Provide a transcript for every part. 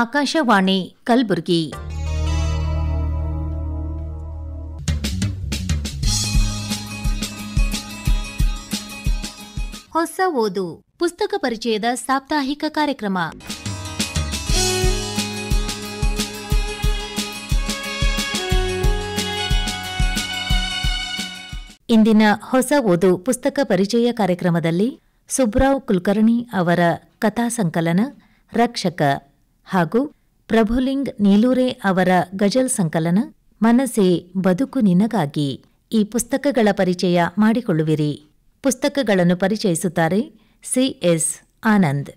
ಆಕಾಶವಾಣಿ ಕಲಬುರಗಿ. ಹೊಸ ಓದು, ಪುಸ್ತಕ ಪರಿಚಯದ ಸಾಪ್ತಾಹಿಕ ಕಾರ್ಯಕ್ರಮ. ಇಂದಿನ ಹೊಸ ಓದು, ಪುಸ್ತಕ ಪರಿಚಯ ಕಾರ್ಯಕ್ರಮದಲ್ಲಿ ಸುಬ್ರಾವ್ ಕುಲಕರ್ಣಿ ಅವರ ಕಥಾ ಸಂಕಲನ, ರಕ್ಷಕ. ಹಾಗೂ ಪ್ರಭುಲಿಂಗ್ ನೀಲೂರೆ ಅವರ ಗಜಲ್ ಸಂಕಲನ ಮನಸೆ ಬದುಕು ನಿನಗಾಗಿ ಈ ಪುಸ್ತಕಗಳ ಪರಿಚಯ ಮಾಡಿಕೊಳ್ಳುವಿರಿ. ಪುಸ್ತಕಗಳನ್ನು ಪರಿಚಯಿಸುತ್ತಾರೆ ಸಿಎಸ್ ಆನಂದ್.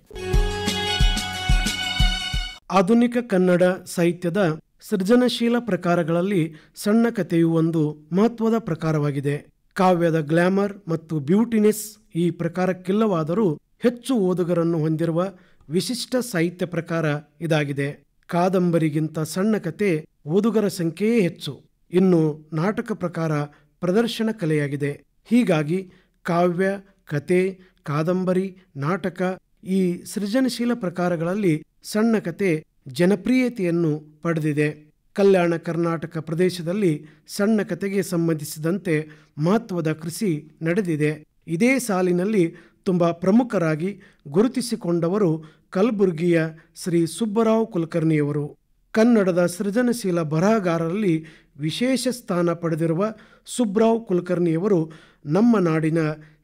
ಆಧುನಿಕ ಕನ್ನಡ ಸಾಹಿತ್ಯದ ಸೃಜನಶೀಲ ಪ್ರಕಾರಗಳಲ್ಲಿ ಸಣ್ಣ ಕಥೆಯು ಒಂದು ಮಹತ್ವದ ಪ್ರಕಾರವಾಗಿದೆ. ಕಾವ್ಯದ ಗ್ಲಾಮರ್ ಮತ್ತು ಬ್ಯೂಟಿನೆಸ್ ಈ ಪ್ರಕಾರಕ್ಕಿಲ್ಲವಾದರೂ ಹೆಚ್ಚು ಓದುಗರನ್ನು ಹೊಂದಿರುವ ವಿಶಿಷ್ಟ ಸಾಹಿತ್ಯ ಪ್ರಕಾರ ಇದಾಗಿದೆ. ಕಾದಂಬರಿಗಿಂತ ಸಣ್ಣ ಕತೆ ಓದುಗರ ಸಂಖ್ಯೆಯೇ ಹೆಚ್ಚು. ಇನ್ನು ನಾಟಕ ಪ್ರಕಾರ ಪ್ರದರ್ಶನ ಕಲೆಯಾಗಿದೆ. ಹೀಗಾಗಿ ಕಾವ್ಯ, ಕತೆ, ಕಾದಂಬರಿ, ನಾಟಕ ಈ ಸೃಜನಶೀಲ ಪ್ರಕಾರಗಳಲ್ಲಿ ಸಣ್ಣ ಕತೆ ಜನಪ್ರಿಯತೆಯನ್ನು ಪಡೆದಿದೆ. ಕಲ್ಯಾಣ ಕರ್ನಾಟಕ ಪ್ರದೇಶದಲ್ಲಿ ಸಣ್ಣ ಕತೆಗೆ ಸಂಬಂಧಿಸಿದಂತೆ ಮಹತ್ವದ ಕೃಷಿ ನಡೆದಿದೆ. ಇದೇ ಸಾಲಿನಲ್ಲಿ ತುಂಬ ಪ್ರಮುಖರಾಗಿ ಗುರುತಿಸಿಕೊಂಡವರು ಕಲಬುರಗಿಯ ಶ್ರೀ ಸುಬ್ಬರಾವ್ ಕುಲಕರ್ಣಿಯವರು ಕನ್ನಡದ ಸೃಜನಶೀಲ ಬರಹಗಾರರಲ್ಲಿ ವಿಶೇಷ ಸ್ಥಾನ ಪಡೆದಿರುವ ಸುಬ್ರಾವ್ ಕುಲಕರ್ಣಿಯವರು ನಮ್ಮ ನಾಡಿನ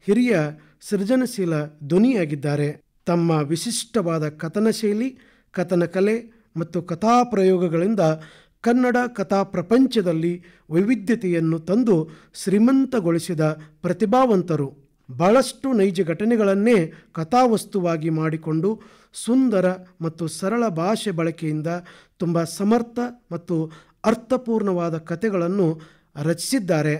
ಹಿರಿಯ ಸೃಜನಶೀಲ ಧ್ವನಿಯಾಗಿದ್ದಾರೆ. ತಮ್ಮ ವಿಶಿಷ್ಟವಾದ ಕಥನ ಶೈಲಿ, ಕಥನ ಕಲೆ ಮತ್ತು ಕಥಾಪ್ರಯೋಗಗಳಿಂದ ಕನ್ನಡ ಕಥಾ ಪ್ರಪಂಚದಲ್ಲಿ ವೈವಿಧ್ಯತೆಯನ್ನು ತಂದು ಶ್ರೀಮಂತಗೊಳಿಸಿದ ಪ್ರತಿಭಾವಂತರು. ಬಹಳಷ್ಟು ನೈಜ ಘಟನೆಗಳನ್ನೇ ಕಥಾವಸ್ತುವಾಗಿ ಮಾಡಿಕೊಂಡು ಸುಂದರ ಮತ್ತು ಸರಳ ಭಾಷೆ ಬಳಕೆಯಿಂದ ತುಂಬ ಸಮರ್ಥ ಮತ್ತು ಅರ್ಥಪೂರ್ಣವಾದ ಕಥೆಗಳನ್ನು ರಚಿಸಿದ್ದಾರೆ.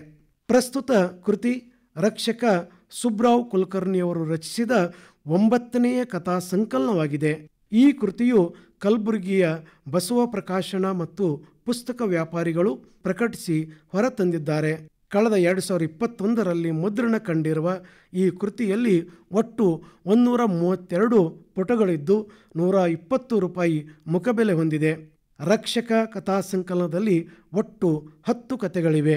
ಪ್ರಸ್ತುತ ಕೃತಿ ರಕ್ಷಕ ಸುಬ್ರಾವ್ ಕುಲಕರ್ಣಿಯವರು ರಚಿಸಿದ ಒಂಬತ್ತನೆಯ ಕಥಾ ಸಂಕಲನವಾಗಿದೆ. ಈ ಕೃತಿಯು ಕಲಬುರಗಿಯ ಬಸವ ಪ್ರಕಾಶನ ಮತ್ತು ಪುಸ್ತಕ ವ್ಯಾಪಾರಿಗಳು ಪ್ರಕಟಿಸಿ ಹೊರತಂದಿದ್ದಾರೆ. ಕಳೆದ ಎರಡು ಸಾವಿರ ಇಪ್ಪತ್ತೊಂದರಲ್ಲಿ ಮುದ್ರಣ ಕಂಡಿರುವ ಈ ಕೃತಿಯಲ್ಲಿ ಒಟ್ಟು ಒಂದೂರ ಮೂವತ್ತೆರಡು ಪುಟಗಳಿದ್ದು ನೂರ ಇಪ್ಪತ್ತು ರೂಪಾಯಿ ಮುಖಬೆಲೆ ಹೊಂದಿದೆ. ರಕ್ಷಕ ಕಥಾ ಸಂಕಲನದಲ್ಲಿ ಒಟ್ಟು ಹತ್ತು ಕಥೆಗಳಿವೆ.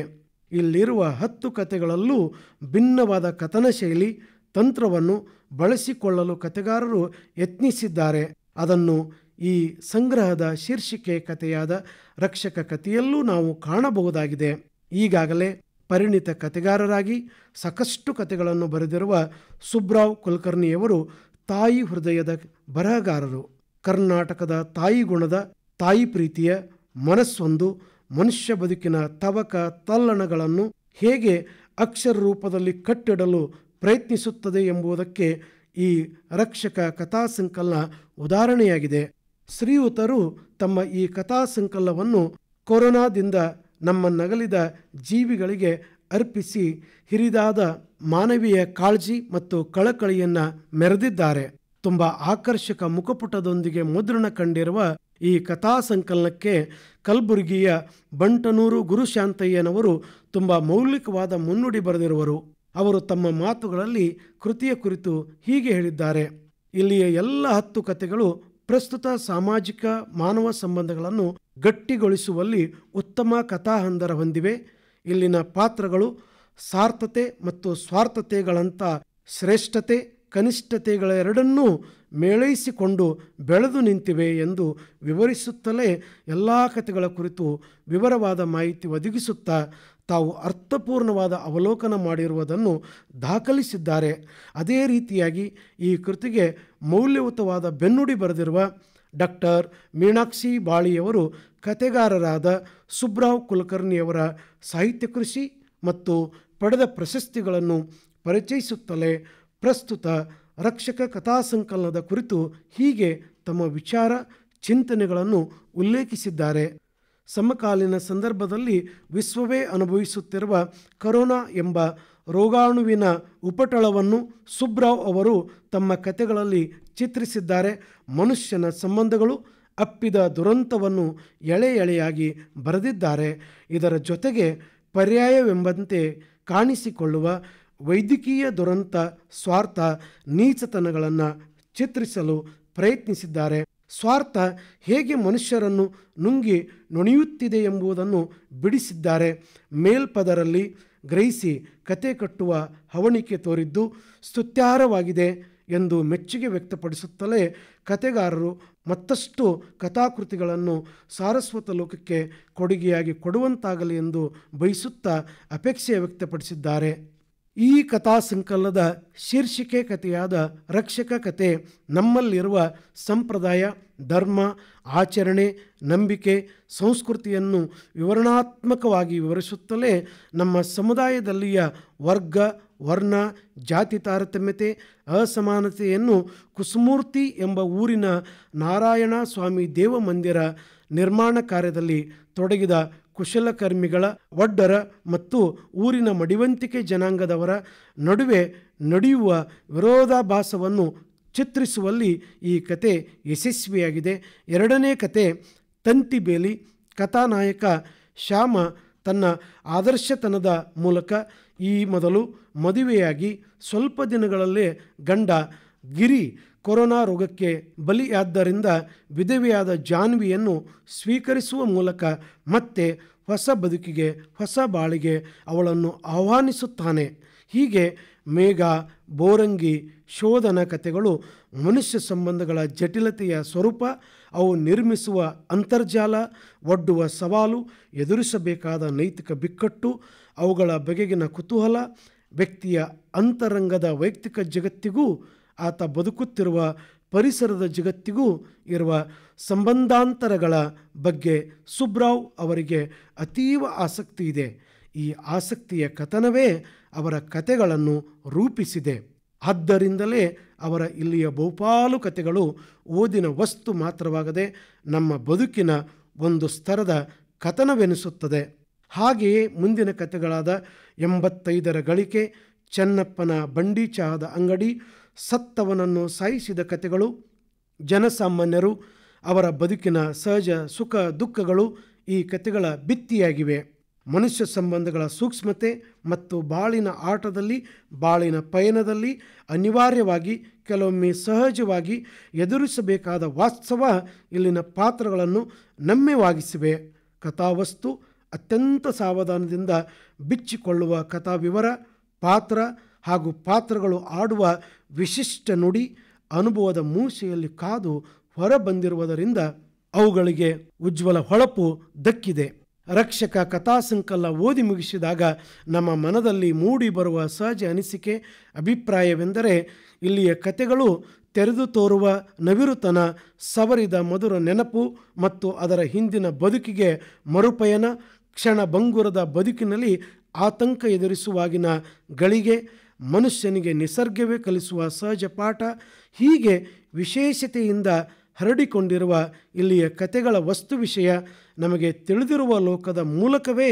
ಇಲ್ಲಿರುವ ಹತ್ತು ಕಥೆಗಳಲ್ಲೂ ಭಿನ್ನವಾದ ಕಥನ ಶೈಲಿ, ತಂತ್ರವನ್ನು ಬಳಸಿಕೊಳ್ಳಲು ಕಥೆಗಾರರು ಯತ್ನಿಸಿದ್ದಾರೆ. ಅದನ್ನು ಈ ಸಂಗ್ರಹದ ಶೀರ್ಷಿಕೆ ಕಥೆಯಾದ ರಕ್ಷಕ ಕಥೆಯಲ್ಲೂ ನಾವು ಕಾಣಬಹುದಾಗಿದೆ. ಈಗಾಗಲೇ ಪರಿಣಿತ ಕತೆಗಾರರಾಗಿ ಸಾಕಷ್ಟು ಕಥೆಗಳನ್ನು ಬರೆದಿರುವ ಸುಬ್ರಾವ್ ಕುಲಕರ್ಣಿಯವರು ತಾಯಿ ಹೃದಯದ ಬರಹಗಾರರು. ಕರ್ನಾಟಕದ ತಾಯಿ ಗುಣದ ತಾಯಿ ಪ್ರೀತಿಯ ಮನಸ್ಸೊಂದು ಮನುಷ್ಯ ಬದುಕಿನ ತವಕ ತಲ್ಲಣಗಳನ್ನು ಹೇಗೆ ಅಕ್ಷರ ರೂಪದಲ್ಲಿ ಕಟ್ಟಿಡಲು ಪ್ರಯತ್ನಿಸುತ್ತದೆ ಎಂಬುದಕ್ಕೆ ಈ ರಕ್ಷಕ ಕಥಾ ಸಂಕಲನ ಉದಾಹರಣೆಯಾಗಿದೆ. ಶ್ರೀಯುತರು ತಮ್ಮ ಈ ಕಥಾ ಸಂಕಲನವನ್ನು ಕೊರೋನಾದಿಂದ ನಮ್ಮ ನಗಲಿದ ಜೀವಿಗಳಿಗೆ ಅರ್ಪಿಸಿ ಹಿರಿದಾದ ಮಾನವೀಯ ಕಾಳಜಿ ಮತ್ತು ಕಳಕಳಿಯನ್ನು ಮೆರೆದಿದ್ದಾರೆ. ತುಂಬ ಆಕರ್ಷಕ ಮುಖಪುಟದೊಂದಿಗೆ ಮುದ್ರಣ ಕಂಡಿರುವ ಈ ಕಥಾ ಸಂಕಲನಕ್ಕೆ ಕಲಬುರಗಿಯ ಬಂಟನೂರು ಗುರುಶಾಂತಯ್ಯನವರು ತುಂಬ ಮೌಲಿಕವಾದ ಮುನ್ನುಡಿ ಬರೆದಿರುವರು. ಅವರು ತಮ್ಮ ಮಾತುಗಳಲ್ಲಿ ಕೃತಿಯ ಕುರಿತು ಹೀಗೆ ಹೇಳಿದ್ದಾರೆ. ಇಲ್ಲಿಯ ಎಲ್ಲ ಹತ್ತು ಕಥೆಗಳು ಪ್ರಸ್ತುತ ಸಾಮಾಜಿಕ ಮಾನವ ಸಂಬಂಧಗಳನ್ನು ಗಟ್ಟಿಗೊಳಿಸುವಲ್ಲಿ ಉತ್ತಮ ಕಥಾಹಂದರ ಹೊಂದಿವೆ. ಇಲ್ಲಿನ ಪಾತ್ರಗಳು ಸಾರ್ಥತೆ ಮತ್ತು ಸ್ವಾರ್ಥತೆಗಳಂಥ ಶ್ರೇಷ್ಠತೆ, ಕನಿಷ್ಠತೆಗಳೆರಡನ್ನೂ ಮೇಳೈಸಿಕೊಂಡು ಬೆಳೆದು ನಿಂತಿವೆ ಎಂದು ವಿವರಿಸುತ್ತಲೇ ಎಲ್ಲ ಕಥೆಗಳ ಕುರಿತು ವಿವರವಾದ ಮಾಹಿತಿ ಒದಗಿಸುತ್ತಾ ತಾವು ಅರ್ಥಪೂರ್ಣವಾದ ಅವಲೋಕನ ಮಾಡಿರುವುದನ್ನು ದಾಖಲಿಸಿದ್ದಾರೆ. ಅದೇ ರೀತಿಯಾಗಿ ಈ ಕೃತಿಗೆ ಮೌಲ್ಯಯುತವಾದ ಬೆನ್ನುಡಿ ಬರೆದಿರುವ ಡಾಕ್ಟರ್ ಮೀನಾಕ್ಷಿ ಬಾಳಿಯವರು ಕತೆಗಾರರಾದ ಸುಬ್ರಾವ್ ಕುಲಕರ್ಣಿಯವರ ಸಾಹಿತ್ಯ ಕೃಷಿ ಮತ್ತು ಪಡೆದ ಪ್ರಶಸ್ತಿಗಳನ್ನು ಪರಿಚಯಿಸುತ್ತಲೇ ಪ್ರಸ್ತುತ ರಕ್ಷಕ ಕಥಾ ಸಂಕಲನದ ಕುರಿತು ಹೀಗೆ ತಮ್ಮ ವಿಚಾರ, ಚಿಂತನೆಗಳನ್ನು ಉಲ್ಲೇಖಿಸಿದ್ದಾರೆ. ಸಮಕಾಲೀನ ಸಂದರ್ಭದಲ್ಲಿ ವಿಶ್ವವೇ ಅನುಭವಿಸುತ್ತಿರುವ ಕರೋನಾ ಎಂಬ ರೋಗಾಣುವಿನ ಉಪಟಳವನ್ನು ಸುಬ್ರಾವ್ ಅವರು ತಮ್ಮ ಕಥೆಗಳಲ್ಲಿ ಚಿತ್ರಿಸಿದ್ದಾರೆ ಮನುಷ್ಯನ ಸಂಬಂಧಗಳು ಅಪ್ಪಿದ ದುರಂತವನ್ನು ಎಳೆ ಎಳೆಯಾಗಿ ಬರೆದಿದ್ದಾರೆ. ಇದರ ಜೊತೆಗೆ ಪರ್ಯಾಯವೆಂಬಂತೆ ಕಾಣಿಸಿಕೊಳ್ಳುವ ವೈದ್ಯಕೀಯ ದುರಂತ ಸ್ವಾರ್ಥ ನೀಚತನಗಳನ್ನು ಚಿತ್ರಿಸಲು ಪ್ರಯತ್ನಿಸಿದ್ದಾರೆ. ಸ್ವಾರ್ಥ ಹೇಗೆ ಮನುಷ್ಯರನ್ನು ನುಂಗಿ ನುಣಿಯುತ್ತಿದೆ ಎಂಬುದನ್ನು ಬಿಡಿಸಿದ್ದಾರೆ. ಮೇಲ್ಪದರಲ್ಲಿ ಗ್ರಹಿಸಿ ಕತೆ ಕಟ್ಟುವ ಹವಣಿಕೆ ತೋರಿದ್ದು ಸ್ತುತ್ಯಾರವಾಗಿದೆ. ಎಂದು ಮೆಚ್ಚುಗೆ ವ್ಯಕ್ತಪಡಿಸುತ್ತಲೇ ಕತೆಗಾರರು ಮತ್ತಷ್ಟು ಕಥಾಕೃತಿಗಳನ್ನು ಸಾರಸ್ವತ ಲೋಕಕ್ಕೆ ಕೊಡುಗೆಯಾಗಿ ಕೊಡುವಂತಾಗಲಿ ಎಂದು ಬಯಸುತ್ತಾ ಅಪೇಕ್ಷೆ ವ್ಯಕ್ತಪಡಿಸಿದ್ದಾರೆ. ಈ ಕಥಾ ಸಂಕಲನದ ಶೀರ್ಷಿಕೆ ಕಥೆಯಾದ ರಕ್ಷಕ ಕತೆ ನಮ್ಮಲ್ಲಿರುವ ಸಂಪ್ರದಾಯ, ಧರ್ಮ, ಆಚರಣೆ, ನಂಬಿಕೆ, ಸಂಸ್ಕೃತಿಯನ್ನು ವಿವರಣಾತ್ಮಕವಾಗಿ ವಿವರಿಸುತ್ತಲೇ ನಮ್ಮ ಸಮುದಾಯದಲ್ಲಿಯ ವರ್ಗ ವರ್ಣ, ಜಾತಿ ತಾರತಮ್ಯತೆ, ಅಸಮಾನತೆಯನ್ನು ಕುಸುಮೂರ್ತಿ ಎಂಬ ಊರಿನ ನಾರಾಯಣ ಸ್ವಾಮಿ ದೇವ ಮಂದಿರ ನಿರ್ಮಾಣ ಕಾರ್ಯದಲ್ಲಿ ತೊಡಗಿದ ಕುಶಲಕರ್ಮಿಗಳ ಒಡ್ಡರ ಮತ್ತು ಊರಿನ ಮಡಿವಂತಿಕೆ ಜನಾಂಗದವರ ನಡುವೆ ನಡೆಯುವ ವಿರೋಧಾಭಾಸವನ್ನು ಚಿತ್ರಿಸುವಲ್ಲಿ ಈ ಕತೆ ಯಶಸ್ವಿಯಾಗಿದೆ. ಎರಡನೇ ಕತೆ, ತಂತಿಬೇಲಿ, ಕಥಾನಾಯಕ ಶ್ಯಾಮ ತನ್ನ ಆದರ್ಶತನದ ಮೂಲಕ ಈ ಮೊದಲು ಮದುವೆಯಾಗಿ ಸ್ವಲ್ಪ ದಿನಗಳಲ್ಲೇ ಗಂಡ ಗಿರಿ ಕೊರೋನಾ ರೋಗಕ್ಕೆ ಬಲಿಯಾದ್ದರಿಂದ ವಿಧವೆಯಾದ ಜಾನ್ವಿಯನ್ನು ಸ್ವೀಕರಿಸುವ ಮೂಲಕ ಮತ್ತೆ ಹೊಸ ಬದುಕಿಗೆ, ಹೊಸ ಬಾಳಿಗೆ ಅವಳನ್ನು ಆಹ್ವಾನಿಸುತ್ತಾನೆ. ಹೀಗೆ ಮೇಘ, ಬೋರಂಗಿ, ಶೋಧನ ಕಥೆಗಳು, ಮನುಷ್ಯ ಸಂಬಂಧಗಳ ಜಟಿಲತೆಯ ಸ್ವರೂಪ, ಅವು ನಿರ್ಮಿಸುವ ಅಂತರ್ಜಾಲ, ಒಡ್ಡುವ ಸವಾಲು, ಎದುರಿಸಬೇಕಾದ ನೈತಿಕ ಬಿಕ್ಕಟ್ಟು, ಅವುಗಳ ಬಗೆಗಿನ ಕುತೂಹಲ, ವ್ಯಕ್ತಿಯ ಅಂತರಂಗದ ವೈಯಕ್ತಿಕ ಜಗತ್ತಿಗೂ ಆತ ಬದುಕುತ್ತಿರುವ ಪರಿಸರದ ಜಗತ್ತಿಗೂ ಇರುವ ಸಂಬಂಧಾಂತರಗಳ ಬಗ್ಗೆ ಸುಬ್ರಾವ್ ಅವರಿಗೆ ಅತೀವ ಆಸಕ್ತಿ ಇದೆ. ಈ ಆಸಕ್ತಿಯ ಕಥನವೇ ಅವರ ಕತೆಗಳನ್ನು ರೂಪಿಸಿದೆ. ಆದ್ದರಿಂದಲೇ ಅವರ ಇಲ್ಲಿಯ ಬಹುಪಾಲು ಕತೆಗಳು ಓದಿನ ವಸ್ತು ಮಾತ್ರವಾಗದೆ ನಮ್ಮ ಬದುಕಿನ ಒಂದು ಸ್ತರದ ಕಥನವೆನಿಸುತ್ತದೆ. ಹಾಗೆಯೇ ಮುಂದಿನ ಕತೆಗಳಾದ ಎಂಬತ್ತೈದರ ಗಳಿಕೆ, ಚೆನ್ನಪ್ಪನ ಬಂಡಿ ಚಹದ ಅಂಗಡಿ, ಸತ್ತವನನ್ನು ಸಾಯಿಸಿದ ಕತೆಗಳು, ಜನಸಾಮಾನ್ಯರು, ಅವರ ಬದುಕಿನ ಸಹಜ ಸುಖ ದುಃಖಗಳು ಈ ಕತೆಗಳ ಭಿತ್ತಿಯಾಗಿವೆ. ಮನುಷ್ಯ ಸಂಬಂಧಗಳ ಸೂಕ್ಷ್ಮತೆ ಮತ್ತು ಬಾಳಿನ ಆಟದಲ್ಲಿ, ಬಾಳಿನ ಪಯಣದಲ್ಲಿ ಅನಿವಾರ್ಯವಾಗಿ, ಕೆಲವೊಮ್ಮೆ ಸಹಜವಾಗಿ ಎದುರಿಸಬೇಕಾದ ವಾಸ್ತವ ಇಲ್ಲಿನ ಪಾತ್ರಗಳನ್ನು ನಮ್ಯವಾಗಿಸಿವೆ. ಕಥಾವಸ್ತು ಅತ್ಯಂತ ಸಾವಧಾನದಿಂದ ಬಿಚ್ಚಿಕೊಳ್ಳುವ ಕಥಾ ವಿವರ ಪಾತ್ರ ಹಾಗೂ ಪಾತ್ರಗಳು ಆಡುವ ವಿಶಿಷ್ಟ ನುಡಿ ಅನುಭವದ ಮೂಸೆಯಲ್ಲಿ ಕಾದು ಹೊರಬಂದಿರುವುದರಿಂದ ಅವುಗಳಿಗೆ ಉಜ್ವಲ ಹೊಳಪು ದಕ್ಕಿದೆ. ರಕ್ಷಕ ಕಥಾಸಂಕಲ ಓದಿ ಮುಗಿಸಿದಾಗ ನಮ್ಮ ಮನದಲ್ಲಿ ಮೂಡಿ ಬರುವ ಸಹಜ ಅನಿಸಿಕೆ, ಅಭಿಪ್ರಾಯವೆಂದರೆ ಇಲ್ಲಿಯ ಕತೆಗಳು ತೆರೆದು ತೋರುವ ನವಿರುತನ, ಸವರಿದ ಮಧುರ ನೆನಪು ಮತ್ತು ಅದರ ಹಿಂದಿನ ಬದುಕಿಗೆ ಮರುಪಯನ, ಕ್ಷಣ ಬಂಗುರದ ಬದುಕಿನಲ್ಲಿ ಆತಂಕ ಎದುರಿಸುವಾಗಿನ ಗಳಿಗೆ, ಮನುಷ್ಯನಿಗೆ ನಿಸರ್ಗವೇ ಕಲಿಸುವ ಸಹಜ ಪಾಠ, ಹೀಗೆ ವಿಶೇಷತೆಯಿಂದ ಹರಡಿಕೊಂಡಿರುವ ಇಲ್ಲಿಯ ಕತೆಗಳ ವಸ್ತು ವಿಷಯ ನಮಗೆ ತಿಳಿದಿರುವ ಲೋಕದ ಮೂಲಕವೇ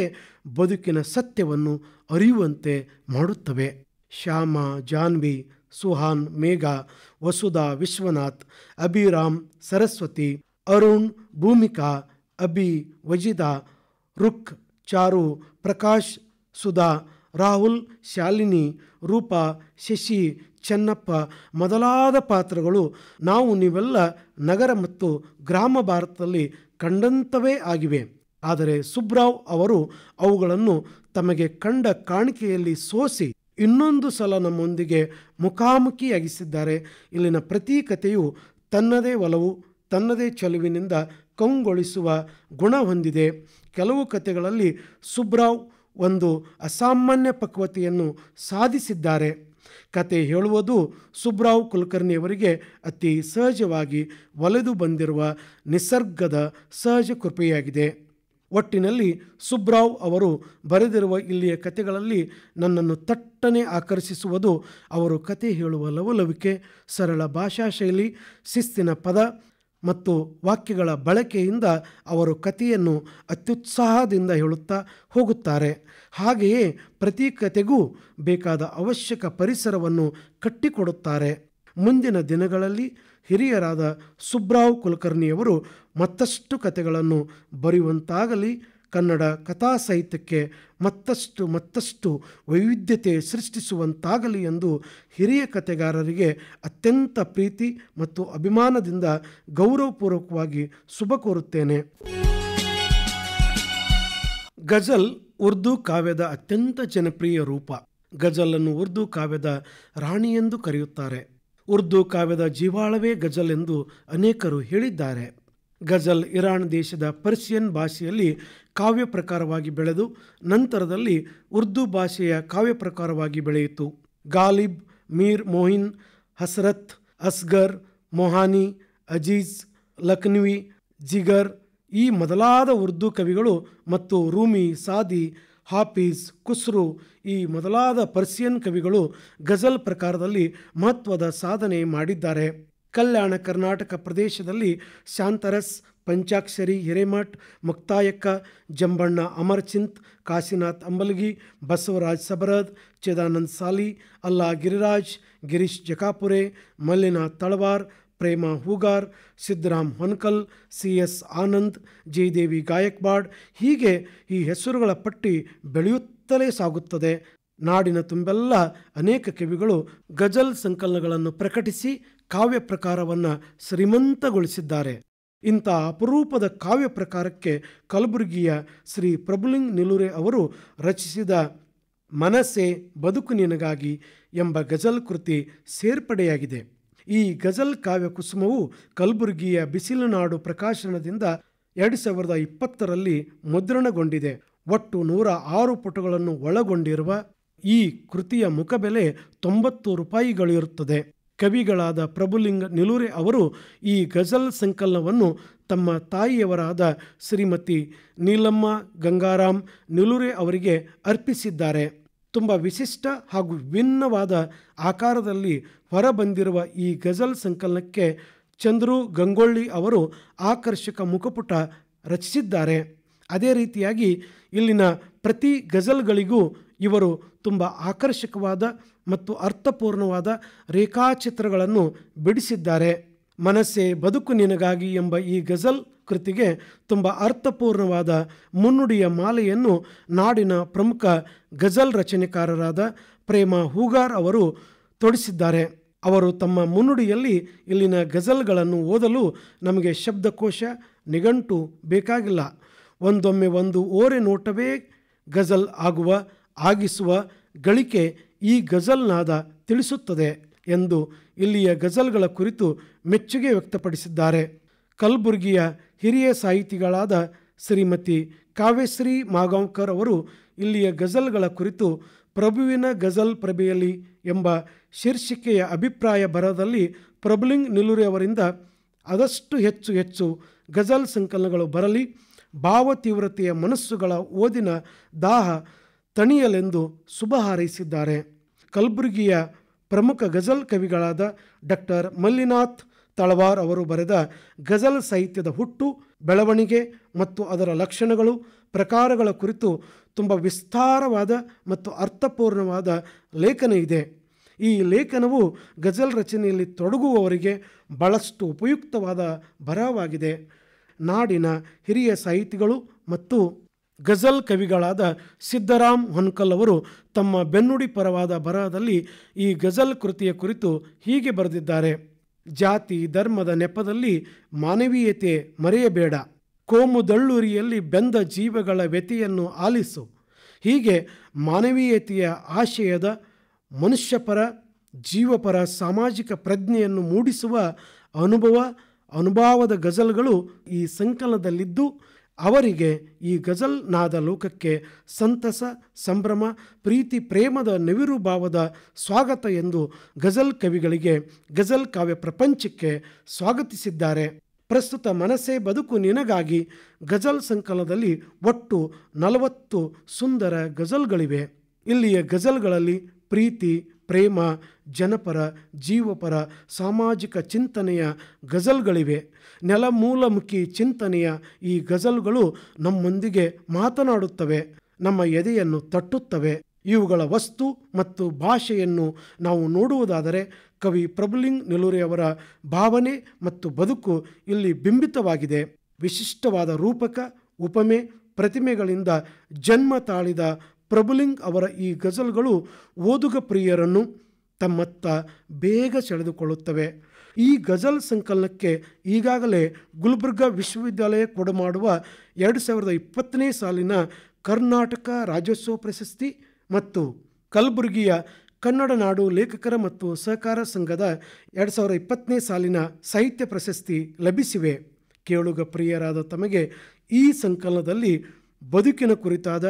ಬದುಕಿನ ಸತ್ಯವನ್ನು ಅರಿಯುವಂತೆ ಮಾಡುತ್ತವೆ. ಶ್ಯಾಮ, ಜಾನ್ವಿ, ಸುಹಾನ್, ಮೇಘ, ವಸುಧಾ, ವಿಶ್ವನಾಥ್, ಅಭಿರಾಮ್, ಸರಸ್ವತಿ, ಅರುಣ್, ಭೂಮಿಕಾ, ಅಭಿ, ವಜಿದಾ, ರುಕ್, ಚಾರು, ಪ್ರಕಾಶ್, ಸುಧಾ, ರಾಹುಲ್, ಶಾಲಿನಿ, ರೂಪಾ, ಶಶಿ, ಚೆನ್ನಪ್ಪ ಮೊದಲಾದ ಪಾತ್ರಗಳು ನಾವು ನೀವೆಲ್ಲ ನಗರ ಮತ್ತು ಗ್ರಾಮ ಭಾರತದಲ್ಲಿ ಕಂಡಂತವೇ ಆಗಿವೆ. ಆದರೆ ಸುಬ್ರಾವ್ ಅವರು ಅವುಗಳನ್ನು ತಮಗೆ ಕಂಡ ಕಾಣಿಕೆಯಲ್ಲಿ ಸೋಸಿ ಇನ್ನೊಂದು ಸಲ ನಮ್ಮೊಂದಿಗೆ ಮುಖಾಮುಖಿಯಾಗಿಸಿದ್ದಾರೆ. ಇಲ್ಲಿನ ಪ್ರತಿ ಕಥೆಯು ತನ್ನದೇ ಒಲವು, ತನ್ನದೇ ಚಲುವಿನಿಂದ ಕಂಗೊಳಿಸುವ ಗುಣ ಹೊಂದಿದೆ. ಕೆಲವು ಕಥೆಗಳಲ್ಲಿ ಸುಬ್ರಾವ್ ಒಂದು ಅಸಾಮಾನ್ಯ ಪಕ್ವತೆಯನ್ನು ಸಾಧಿಸಿದ್ದಾರೆ. ಕತೆ ಹೇಳುವುದು ಸುಬ್ರಾವ್ ಕುಲಕರ್ಣಿಯವರಿಗೆ ಅತಿ ಸಹಜವಾಗಿ ಒಲೆದು ಬಂದಿರುವ ನಿಸರ್ಗದ ಸಹಜ ಕೃಪೆಯಾಗಿದೆ. ಒಟ್ಟಿನಲ್ಲಿ ಸುಬ್ರಾವ್ ಅವರು ಬರೆದಿರುವ ಇಲ್ಲಿಯ ಕಥೆಗಳಲ್ಲಿ ನನ್ನನ್ನು ತಟ್ಟನೆ ಆಕರ್ಷಿಸುವುದು ಅವರು ಕತೆ ಹೇಳುವ ಲವಲವಿಕೆ, ಸರಳ ಭಾಷಾ ಶೈಲಿ, ಶಿಸ್ತಿನ ಪದ ಮತ್ತು ವಾಕ್ಯಗಳ ಬಳಕೆಯಿಂದ ಅವರು ಕಥೆಯನ್ನು ಅತ್ಯುತ್ಸಾಹದಿಂದ ಹೇಳುತ್ತಾ ಹೋಗುತ್ತಾರೆ. ಹಾಗೆಯೇ ಪ್ರತಿ ಕತೆಗೂ ಬೇಕಾದ ಅವಶ್ಯಕ ಪರಿಸರವನ್ನು ಕಟ್ಟಿಕೊಡುತ್ತಾರೆ. ಮುಂದಿನ ದಿನಗಳಲ್ಲಿ ಹಿರಿಯರಾದ ಸುಬ್ರಾವ್ ಕುಲಕರ್ಣಿಯವರು ಮತ್ತಷ್ಟು ಕತೆಗಳನ್ನು ಬರೆಯುವಂತಾಗಲಿ ಕನ್ನಡ ಕಥಾ ಸಾಹಿತ್ಯಕ್ಕೆ ಮತ್ತಷ್ಟು ಮತ್ತಷ್ಟು ವೈವಿಧ್ಯತೆ ಸೃಷ್ಟಿಸುವಂತಾಗಲಿ ಎಂದು ಹಿರಿಯ ಕಥೆಗಾರರಿಗೆ ಅತ್ಯಂತ ಪ್ರೀತಿ ಮತ್ತು ಅಭಿಮಾನದಿಂದ ಗೌರವಪೂರ್ವಕವಾಗಿ ಶುಭ ಕೋರುತ್ತೇನೆ. ಗಜಲ್ ಉರ್ದು ಕಾವ್ಯದ ಅತ್ಯಂತ ಜನಪ್ರಿಯ ರೂಪ. ಗಜಲನ್ನು ಉರ್ದು ಕಾವ್ಯದ ರಾಣಿ ಎಂದು ಕರೆಯುತ್ತಾರೆ. ಉರ್ದು ಕಾವ್ಯದ ಜೀವಾಳವೇ ಗಜಲ್ ಎಂದು ಅನೇಕರು ಹೇಳಿದ್ದಾರೆ. ಗಜಲ್ ಇರಾನ್ ದೇಶದ ಪರ್ಷಿಯನ್ ಭಾಷೆಯಲ್ಲಿ ಕಾವ್ಯ ಪ್ರಕಾರವಾಗಿ ಬೆಳೆದು ನಂತರದಲ್ಲಿ ಉರ್ದು ಭಾಷೆಯ ಕಾವ್ಯ ಪ್ರಕಾರವಾಗಿ ಬೆಳೆಯಿತು. ಗಾಲಿಬ್, ಮೀರ್, ಮೊಹಿನ್, ಹಸರತ್, ಅಸ್ಗರ್, ಮೊಹಾನಿ, ಅಜೀಜ್, ಲಕ್ನವಿ, ಜಿಗರ್ ಈ ಮೊದಲಾದ ಉರ್ದು ಕವಿಗಳು ಮತ್ತು ರೂಮಿ, ಸಾದಿ ಹಾಫೀಸ್ ಕುಸ್ರು ಈ ಮೊದಲಾದ ಪರ್ಸಿಯನ್ ಕವಿಗಳು ಗಜಲ್ ಪ್ರಕಾರದಲ್ಲಿ ಮಹತ್ವದ ಸಾಧನೆ ಮಾಡಿದ್ದಾರೆ. ಕಲ್ಯಾಣ ಕರ್ನಾಟಕ ಪ್ರದೇಶದಲ್ಲಿ ಶಾಂತರಸ್, ಪಂಚಾಕ್ಷರಿ, ಹಿರೇಮಠ್, ಮುಕ್ತಾಯಕ್ಕ, ಜಂಬಣ್ಣ, ಅಮರ್ಚಿಂತ್, ಕಾಶಿನಾಥ್ ಅಂಬಲ್ಗಿ, ಬಸವರಾಜ್ ಸಬರದ್, ಚಿದಾನಂದ್ ಸಾಲಿ, ಅಲ್ಲಾ ಗಿರಿರಾಜ್, ಗಿರೀಶ್ ಜಕಾಪುರೆ, ಮಲ್ಲಿನಾಥ್ ತಳವಾರ್, ಪ್ರೇಮ ಹೂಗಾರ್, ಸಿದ್ದರಾಮ್ ಹೊನ್ಕಲ್ ಸಿ ಎಸ್ ಆನಂದ್, ಜಯದೇವಿ ಗಾಯಕ್ವಾಡ್ ಹೀಗೆ ಈ ಹೆಸರುಗಳ ಪಟ್ಟಿ ಬೆಳೆಯುತ್ತಲೇ ಸಾಗುತ್ತದೆ. ನಾಡಿನ ತುಂಬೆಲ್ಲ ಅನೇಕ ಕವಿಗಳು ಗಜಲ್ ಸಂಕಲನಗಳನ್ನು ಪ್ರಕಟಿಸಿ ಕಾವ್ಯ ಪ್ರಕಾರವನ್ನು ಶ್ರೀಮಂತಗೊಳಿಸಿದ್ದಾರೆ. ಇಂಥ ಅಪರೂಪದ ಕಾವ್ಯ ಪ್ರಕಾರಕ್ಕೆ ಕಲಬುರಗಿಯ ಶ್ರೀ ಪ್ರಭುಲಿಂಗ್ ನಿಲುರೆ ಅವರು ರಚಿಸಿದ ಮನಸೆ ಬದುಕು ನಿನಗಾಗಿ ಎಂಬ ಗಜಲ್ ಕೃತಿ ಸೇರ್ಪಡೆಯಾಗಿದೆ. ಈ ಗಜಲ್ ಕಾವ್ಯ ಕುಸುಮವು ಕಲಬುರಗಿಯ ಬಿಸಿಲುನಾಡು ಪ್ರಕಾಶನದಿಂದ ಎರಡು ಸಾವಿರದ ಇಪ್ಪತ್ತರಲ್ಲಿ ಮುದ್ರಣಗೊಂಡಿದೆ. ಒಟ್ಟು ನೂರ ಆರು ಪುಟಗಳನ್ನು ಒಳಗೊಂಡಿರುವ ಈ ಕೃತಿಯ ಮುಖಬೆಲೆ ತೊಂಬತ್ತು ರೂಪಾಯಿಗಳಿರುತ್ತದೆ. ಕವಿಗಳಾದ ಪ್ರಭುಲಿಂಗ ನಿಲೂರೆ ಅವರು ಈ ಗಜಲ್ ಸಂಕಲನವನ್ನು ತಮ್ಮ ತಾಯಿಯವರಾದ ಶ್ರೀಮತಿ ನೀಲಮ್ಮ ಗಂಗಾರಾಮ್ ನಿಲುರೆ ಅವರಿಗೆ ಅರ್ಪಿಸಿದ್ದಾರೆ. ತುಂಬ ವಿಶಿಷ್ಟ ಹಾಗೂ ವಿಭಿನ್ನವಾದ ಆಕಾರದಲ್ಲಿ ಹೊರಬಂದಿರುವ ಈ ಗಜಲ್ ಸಂಕಲನಕ್ಕೆ ಚಂದ್ರು ಗಂಗೊಳ್ಳಿ ಅವರು ಆಕರ್ಷಕ ಮುಖಪುಟ ರಚಿಸಿದ್ದಾರೆ. ಅದೇ ರೀತಿಯಾಗಿ ಇಲ್ಲಿನ ಪ್ರತಿ ಗಜಲ್ಗಳಿಗೂ ಇವರು ತುಂಬ ಆಕರ್ಷಕವಾದ ಮತ್ತು ಅರ್ಥಪೂರ್ಣವಾದ ರೇಖಾಚಿತ್ರಗಳನ್ನು ಬಿಡಿಸಿದ್ದಾರೆ. ಮನಸ್ಸೆ ಬದುಕು ನಿನಗಾಗಿ ಎಂಬ ಈ ಗಜಲ್ ಕೃತಿಗೆ ತುಂಬ ಅರ್ಥಪೂರ್ಣವಾದ ಮುನ್ನುಡಿಯ ಮಾಲೆಯನ್ನು ನಾಡಿನ ಪ್ರಮುಖ ಗಜಲ್ ರಚನೆಕಾರರಾದ ಪ್ರೇಮ ಹೂಗಾರ್ ಅವರು ತೊಡಿಸಿದ್ದಾರೆ. ಅವರು ತಮ್ಮ ಮುನ್ನುಡಿಯಲ್ಲಿ ಇಲ್ಲಿನ ಗಜಲ್ಗಳನ್ನು ಓದಲು ನಮಗೆ ಶಬ್ದಕೋಶ, ನಿಘಂಟು ಬೇಕಾಗಿಲ್ಲ. ಒಂದೊಮ್ಮೆ ಒಂದು ಓರೆ ನೋಟವೇ ಗಜಲ್ ಆಗುವ ಆಗಿಸುವ ಗಳಿಕೆ ಈ ಗಜಲ್ನಾದ ತಿಳಿಸುತ್ತದೆ ಎಂದು ಇಲ್ಲಿಯ ಗಜಲ್ಗಳ ಕುರಿತು ಮೆಚ್ಚುಗೆ ವ್ಯಕ್ತಪಡಿಸಿದ್ದಾರೆ. ಕಲಬುರಗಿಯ ಹಿರಿಯ ಸಾಹಿತಿಗಳಾದ ಶ್ರೀಮತಿ ಕಾವ್ಯಶ್ರೀ ಮಾಗಾಂವ್ಕರ್ ಅವರು ಇಲ್ಲಿಯ ಗಜಲ್ಗಳ ಕುರಿತು ಪ್ರಭುವಿನ ಗಜಲ್ ಪ್ರಭೆಯಲ್ಲಿ ಎಂಬ ಶೀರ್ಷಿಕೆಯ ಅಭಿಪ್ರಾಯ ಬರದಲ್ಲಿ ಪ್ರಭುಲಿಂಗ್ ನಿಲುರೆ ಅವರಿಂದ ಆದಷ್ಟು ಹೆಚ್ಚು ಹೆಚ್ಚು ಗಜಲ್ ಸಂಕಲನಗಳು ಬರಲಿ, ಭಾವ ತೀವ್ರತೆಯ ಮನಸ್ಸುಗಳ ಓದಿನ ದಾಹ ತಣಿಯಲೆಂದು ಶುಭ ಹಾರೈಸಿದ್ದಾರೆ. ಕಲಬುರಗಿಯ ಪ್ರಮುಖ ಗಜಲ್ ಕವಿಗಳಾದ ಡಾಕ್ಟರ್ ಮಲ್ಲಿನಾಥ್ ತಳವಾರ್ ಅವರು ಬರೆದ ಗಜಲ್ ಸಾಹಿತ್ಯದ ಹುಟ್ಟು, ಬೆಳವಣಿಗೆ ಮತ್ತು ಅದರ ಲಕ್ಷಣಗಳು, ಪ್ರಕಾರಗಳ ಕುರಿತು ತುಂಬ ವಿಸ್ತಾರವಾದ ಮತ್ತು ಅರ್ಥಪೂರ್ಣವಾದ ಲೇಖನ ಇದೆ. ಈ ಲೇಖನವು ಗಜಲ್ ರಚನೆಯಲ್ಲಿ ತೊಡಗುವವರಿಗೆ ಬಹಳಷ್ಟು ಉಪಯುಕ್ತವಾದ ಬರಹವಾಗಿದೆ ನಾಡಿನ ಹಿರಿಯ ಸಾಹಿತಿಗಳು ಮತ್ತು ಗಜಲ್ ಕವಿಗಳಾದ ಸಿದ್ದರಾಮ್ ಹೊನ್ಕಲ್ ಅವರು ತಮ್ಮ ಬೆನ್ನುಡಿ ಪರವಾದ ಬರಹದಲ್ಲಿ ಈ ಗಜಲ್ ಕೃತಿಯ ಕುರಿತು ಹೀಗೆ ಬರೆದಿದ್ದಾರೆ. ಜಾತಿ, ಧರ್ಮದ ನೆಪದಲ್ಲಿ ಮಾನವೀಯತೆ ಮರೆಯಬೇಡ. ಕೋಮುದಳ್ಳೂರಿಯಲ್ಲಿ ಬೆಂದ ಜೀವಗಳ ವ್ಯತಿಯನ್ನು ಆಲಿಸು. ಹೀಗೆ ಮಾನವೀಯತೆಯ ಆಶಯದ ಮನುಷ್ಯಪರ, ಜೀವಪರ ಸಾಮಾಜಿಕ ಪ್ರಜ್ಞೆಯನ್ನು ಮೂಡಿಸುವ ಅನುಭವ, ಅನುಭಾವದ ಗಜಲ್ಗಳು ಈ ಸಂಕಲನದಲ್ಲಿದ್ದು ಅವರಿಗೆ ಈ ಗಜಲ್ ನಾದ ಲೋಕಕ್ಕೆ ಸಂತಸ, ಸಂಭ್ರಮ, ಪ್ರೀತಿ, ಪ್ರೇಮದ ನವಿರು ಭಾವದ ಸ್ವಾಗತ ಎಂದು ಗಜಲ್ ಕವಿಗಳಿಗೆ ಗಜಲ್ ಕಾವ್ಯ ಪ್ರಪಂಚಕ್ಕೆ ಸ್ವಾಗತಿಸಿದ್ದಾರೆ. ಪ್ರಸ್ತುತ ಮನಸ್ಸೇ ಬದುಕು ನಿನಗಾಗಿ ಗಜಲ್ ಸಂಕಲನದಲ್ಲಿ ಒಟ್ಟು ನಲವತ್ತು ಸುಂದರ ಗಜಲ್ಗಳಿವೆ. ಇಲ್ಲಿಯ ಗಜಲ್ಗಳಲ್ಲಿ ಪ್ರೀತಿ, ಪ್ರೇಮ, ಜನಪರ, ಜೀವಪರ, ಸಾಮಾಜಿಕ ಚಿಂತನೆಯ ಗಜಲ್ಗಳಿವೆ. ನೆಲಮೂಲಮುಖಿ ಚಿಂತನೆಯ ಈ ಗಜಲ್ಗಳು ನಮ್ಮೊಂದಿಗೆ ಮಾತನಾಡುತ್ತವೆ, ನಮ್ಮ ಎದೆಯನ್ನು ತಟ್ಟುತ್ತವೆ. ಇವುಗಳ ವಸ್ತು ಮತ್ತು ಭಾಷೆಯನ್ನು ನಾವು ನೋಡುವುದಾದರೆ ಕವಿ ಪ್ರಭುಲಿಂಗ್ ನೆಲೂರಿಯವರ ಭಾವನೆ ಮತ್ತು ಬದುಕು ಇಲ್ಲಿ ಬಿಂಬಿತವಾಗಿದೆ. ವಿಶಿಷ್ಟವಾದ ರೂಪಕ, ಉಪಮೆ, ಪ್ರತಿಮೆಗಳಿಂದ ಜನ್ಮ ತಾಳಿದ ಪ್ರಭುಲಿಂಗ್ ಅವರ ಈ ಗಜಲ್ಗಳು ಓದುಗ ಪ್ರಿಯರನ್ನು ತಮ್ಮತ್ತ ಬೇಗ ಸೆಳೆದುಕೊಳ್ಳುತ್ತವೆ. ಈ ಗಜಲ್ ಸಂಕಲನಕ್ಕೆ ಈಗಾಗಲೇ ಗುಲ್ಬರ್ಗ ವಿಶ್ವವಿದ್ಯಾಲಯ ಕೊಡಮಾಡುವ ಎರಡು ಸಾವಿರದ ಇಪ್ಪತ್ತನೇ ಸಾಲಿನ ಕರ್ನಾಟಕ ರಾಜ್ಯೋತ್ಸವ ಪ್ರಶಸ್ತಿ ಮತ್ತು ಕಲಬುರಗಿಯ ಕನ್ನಡ ನಾಡು ಲೇಖಕರ ಮತ್ತು ಸಹಕಾರ ಸಂಘದ ಎರಡು ಸಾವಿರದ ಇಪ್ಪತ್ತನೇ ಸಾಲಿನ ಸಾಹಿತ್ಯ ಪ್ರಶಸ್ತಿ ಲಭಿಸಿವೆ. ಕೇಳುಗ ಪ್ರಿಯರಾದ ತಮಗೆ ಈ ಸಂಕಲನದಲ್ಲಿ ಬದುಕಿನ ಕುರಿತಾದ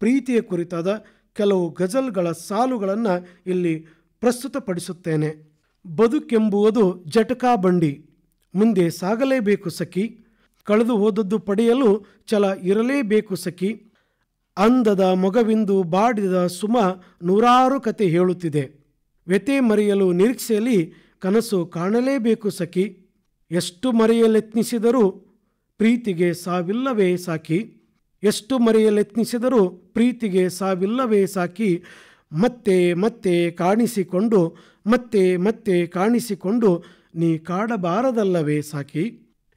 ಪ್ರೀತಿಯ ಕುರಿತಾದ ಕೆಲವು ಗಜಲ್ಗಳ ಸಾಲುಗಳನ್ನು ಇಲ್ಲಿ ಪ್ರಸ್ತುತಪಡಿಸುತ್ತೇನೆ. ಬದುಕೆಂಬುವುದು ಜಟಕಾ ಬಂಡಿ. ಮುಂದೆ ಸಾಗಲೇಬೇಕು ಸಖಿ. ಕಳೆದು ಹೋದದ್ದು ಪಡೆಯಲು ಛಲ ಇರಲೇಬೇಕು ಸಖಿ. ಅಂದದ ಮೊಗವಿಂದು ಬಾಡಿದ ಸುಮ ನೂರಾರು ಕತೆ ಹೇಳುತ್ತಿದೆ. ವ್ಯತೆ ಮರೆಯಲು ನಿರೀಕ್ಷೆಯಲ್ಲಿ ಕನಸು ಕಾಣಲೇಬೇಕು ಸಖಿ. ಎಷ್ಟು ಮರೆಯಲೆತ್ನಿಸಿದರೂ ಪ್ರೀತಿಗೆ ಸಾವಿಲ್ಲವೇ ಸಾಕಿ. ಎಷ್ಟು ಮರೆಯಲೆತ್ನಿಸಿದರೂ ಪ್ರೀತಿಗೆ ಸಾವಿಲ್ಲವೇ ಸಾಕಿ ಮತ್ತೆ ಮತ್ತೆ ಕಾಣಿಸಿಕೊಂಡು, ಮತ್ತೆ ಮತ್ತೆ ಕಾಣಿಸಿಕೊಂಡು ನೀ ಕಾಡಬಾರದಲ್ಲವೇ ಸಾಕಿ.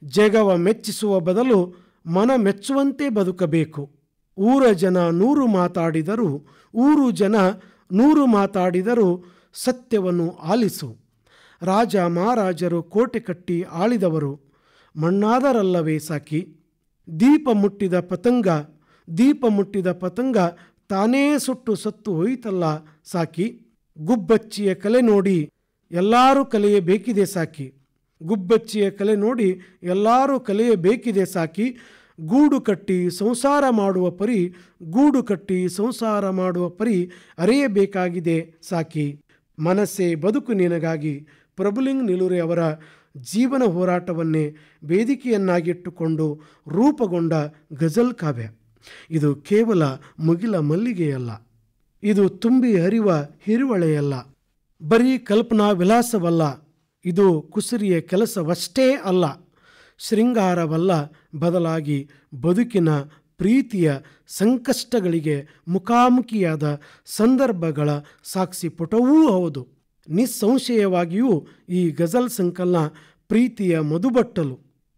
ಜಗವ ಮೆಚ್ಚಿಸುವ ಬದಲು ಮನ ಮೆಚ್ಚುವಂತೆ ಬದುಕಬೇಕು. ಊರ ಜನ ನೂರು ಮಾತಾಡಿದರೂ, ಊರು ಜನ ನೂರು ಮಾತಾಡಿದರೂ ಸತ್ಯವನ್ನು ಆಲಿಸು. ರಾಜ ಮಹಾರಾಜರು ಕೋಟೆ ಕಟ್ಟಿ ಆಳಿದವರು ಮಣ್ಣಾದರಲ್ಲವೇ ಸಾಕಿ. ದೀಪ ಮುಟ್ಟಿದ ಪತಂಗ, ದೀಪ ಮುಟ್ಟಿದ ಪತಂಗ, ತಾನೇ ಸುಟ್ಟು ಸತ್ತು ಹೋಯಿತಲ್ಲ ಸಾಕಿ. ಗುಬ್ಬಚ್ಚಿಯ ಕಲೆ ನೋಡಿ ಎಲ್ಲರೂ ಕಲಿಯಬೇಕಿದೆ ಸಾಕಿ. ಗುಬ್ಬಚ್ಚಿಯ ಕಲೆ ನೋಡಿ ಎಲ್ಲರೂ ಕಲಿಯಬೇಕಿದೆ ಸಾಕಿ. ಗೂಡು ಕಟ್ಟಿ ಸಂಸಾರ ಮಾಡುವ ಪರಿ, ಗೂಡು ಕಟ್ಟಿ ಸಂಸಾರ ಮಾಡುವ ಪರಿ ಅರಿಯಬೇಕಾಗಿದೆ ಸಾಕಿ. ಮನಸ್ಸೇ ಬದುಕು ನಿನಗಾಗಿ. ಪ್ರಭುಲಿಂಗ್ ನಿಲುರೆ ಅವರ ಜೀವನ ಹೋರಾಟವನ್ನೇ ವೇದಿಕೆಯನ್ನಾಗಿಟ್ಟುಕೊಂಡು ರೂಪುಗೊಂಡ ಗಜಲ್ ಕಾವ್ಯ. ಇದು ಕೇವಲ ಮುಗಿಲ ಮಲ್ಲಿಗೆಯಲ್ಲ, ಇದು ತುಂಬಿ ಹರಿವ ಹಿರುವಳೆಯಲ್ಲ. ಬರೀ ಕಲ್ಪನಾ ವಿಲಾಸವಲ್ಲ ಇದು ಕುಸರಿಯ ಕೆಲಸವಷ್ಟೇ ಅಲ್ಲ, ಶೃಂಗಾರವಲ್ಲ ಬದಲಾಗಿ ಬದುಕಿನ ಪ್ರೀತಿಯ ಸಂಕಷ್ಟಗಳಿಗೆ ಮುಖಾಮುಖಿಯಾದ ಸಂದರ್ಭಗಳ ಸಾಕ್ಷಿ ಪುಟವೂ ಹೌದು. ನಿಸ್ಸಂಶಯವಾಗಿಯೂ ಈ ಗಜಲ್ ಸಂಕಲನ ಪ್ರೀತಿಯ ಮಧುಬಟ್ಟಲು.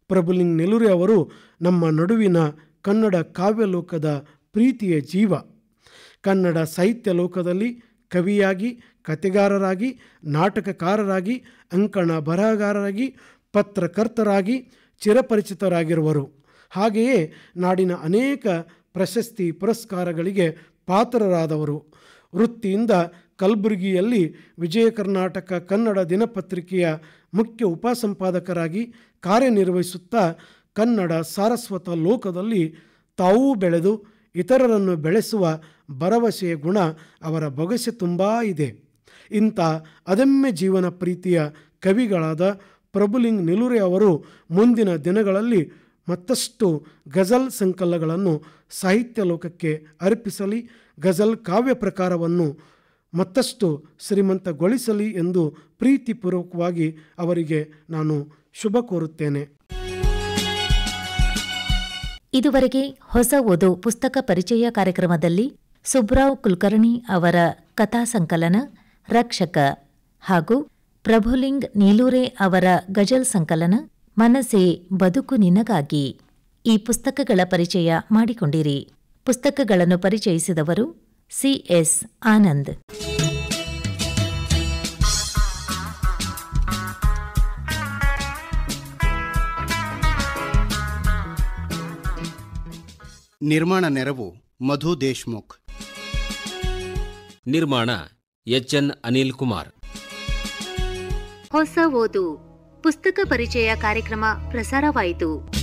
ಪ್ರಭುಲಿಂಗ್ ನೆಲುರೆ ಅವರು ನಮ್ಮ ನಡುವಿನ ಕನ್ನಡ ಕಾವ್ಯಲೋಕದ ಪ್ರೀತಿಯ ಜೀವ. ಕನ್ನಡ ಸಾಹಿತ್ಯ ಲೋಕದಲ್ಲಿ ಕವಿಯಾಗಿ ಕತೆಗಾರರಾಗಿ ನಾಟಕಕಾರರಾಗಿ, ಅಂಕಣ ಬರಹಗಾರರಾಗಿ, ಪತ್ರಕರ್ತರಾಗಿ ಚಿರಪರಿಚಿತರಾಗಿರುವರು. ಹಾಗೆಯೇ ನಾಡಿನ ಅನೇಕ ಪ್ರಶಸ್ತಿ ಪುರಸ್ಕಾರಗಳಿಗೆ ಪಾತ್ರರಾದವರು. ವೃತ್ತಿಯಿಂದ ಕಲಬುರಗಿಯಲ್ಲಿ ವಿಜಯ ಕರ್ನಾಟಕ ಕನ್ನಡ ದಿನಪತ್ರಿಕೆಯ ಮುಖ್ಯ ಉಪಸಂಪಾದಕರಾಗಿ ಕಾರ್ಯನಿರ್ವಹಿಸುತ್ತಾ ಕನ್ನಡ ಸಾರಸ್ವತ ಲೋಕದಲ್ಲಿ ತಾವೂ ಬೆಳೆದು ಇತರರನ್ನು ಬೆಳೆಸುವ ಭರವಸೆಯ ಗುಣ ಅವರ ಬೊಗಸೆ ತುಂಬ ಇದೆ. ಇಂಥ ಅದಮ್ಯ ಜೀವನ ಪ್ರೀತಿಯ ಕವಿಗಳಾದ ಪ್ರಭುಲಿಂಗ್ ನಿಲುರೆ ಅವರು ಮುಂದಿನ ದಿನಗಳಲ್ಲಿ ಮತ್ತಷ್ಟು ಗಜಲ್ ಸಂಕಲನಗಳನ್ನು ಸಾಹಿತ್ಯ ಲೋಕಕ್ಕೆ ಅರ್ಪಿಸಲಿ. ಗಜಲ್ ಕಾವ್ಯ ಪ್ರಕಾರವನ್ನು ಮತ್ತಷ್ಟು ಶ್ರೀಮಂತಗೊಳಿಸಲಿ ಎಂದು ಪ್ರೀತಿಪೂರ್ವಕವಾಗಿ ಅವರಿಗೆ ನಾನು ಶುಭ ಕೋರುತ್ತೇನೆ. ಇದುವರೆಗೆ ಹೊಸ ಓದು ಪುಸ್ತಕ ಪರಿಚಯ ಕಾರ್ಯಕ್ರಮದಲ್ಲಿ ಸುಬ್ರಾವ್ ಕುಲಕರ್ಣಿ ಅವರ ಕಥಾ ಸಂಕಲನ, ರಕ್ಷಕ ಹಾಗೂ ಪ್ರಭುಲಿಂಗ್ ನೀಲೂರೆ ಅವರ ಗಜಲ್ ಸಂಕಲನ, ಮನಸೆ ಬದುಕು ನಿನಗಾಗಿ. ಈ ಪುಸ್ತಕಗಳ ಪರಿಚಯ ಮಾಡಿಕೊಂಡಿರಿ. ಪುಸ್ತಕಗಳನ್ನು ಪರಿಚಯಿಸಿದವರು ಸಿಎಸ್ ಆನಂದ್. ನಿರ್ಮಾಣ ನೆರವು ಮಧು ದೇಶ್ಮುಖ್. ನಿರ್ಮಾಣ ಎಚ್ ಎನ್ ಅನಿಲ್ ಕುಮಾರ್. ಹೊಸ ಓದು. ಪುಸ್ತಕ ಪರಿಚಯ ಕಾರ್ಯಕ್ರಮ ಪ್ರಸಾರವಾಯಿತು.